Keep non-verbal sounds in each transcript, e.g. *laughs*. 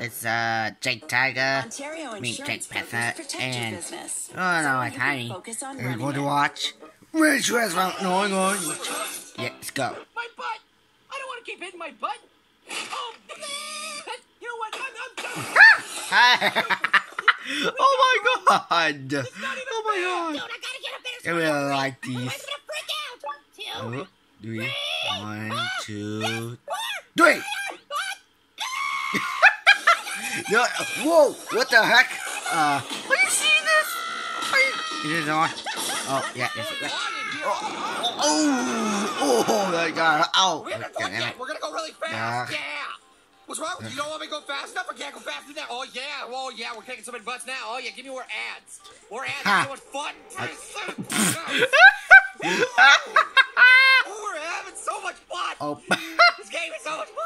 It's uh Jake Tiger. Ontario I mean Jake Brokers Panther and business. oh no, so like you can Tiny. Focus on We're running going to it. watch Which Restaurant No one going. Yeah, let's go. My butt! I don't want to keep hitting my butt! Oh, you know what? I'm, I'm done. *laughs* oh my god! Oh my god! Dude, I gotta get a better I really like these. I'm gonna freak out. Two. Oh, three, one, two, three. No, whoa! What the heck? Uh, are you seeing this? Are you? Is it on? Oh yeah, it's. Oh, oh, oh my god! Oh, We're gonna go damn again. it. We're gonna go really fast. Yeah. Yeah. What's wrong with you? Don't want me to go fast enough? I can't go fast enough. Oh yeah. Oh yeah. We're kicking so many butts now. Oh yeah. Give me more ads. More ads. Ha. *laughs* So much fun. oh, we're having so much fun. Oh, This game is so much fun.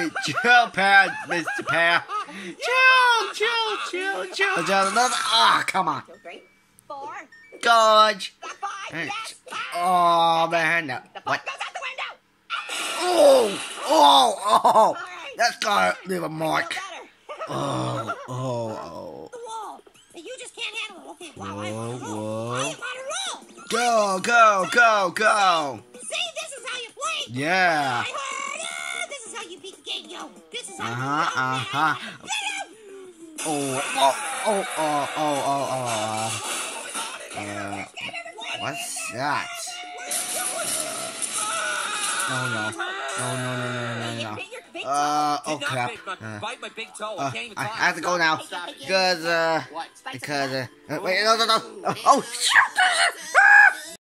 Yeah. hey, chill, pad, Mr. Pad. Chill, chill, chill, chill, chill. Another. Ah, come on, Three. Four. Dodge. Five. Yes. Oh man, no. The What? goes out the window. Oh, oh, oh. All right. That's gotta leave a mark. better. Oh, oh, the wall. You just can't handle it. Okay, wow. Whoa, I'm on a roll. whoa. I am roll. oh. Go, go, go, go. See, this is how you play. Yeah. Uh-huh, uh-huh. Oh, oh, oh, oh, oh, oh, oh. Uh, what's that? Oh no. Oh no, no, no, no, no, no. Beat your big Uh, Did oh crap. Uh, bite my big toe. I uh, I have to go now. Because, uh, because, uh, uh, wait, no, no, no. Oh, oh shit.